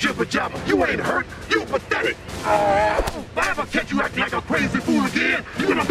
jabber. You ain't hurt. You pathetic. Oh, if I ever catch you acting like a crazy fool again, you're gonna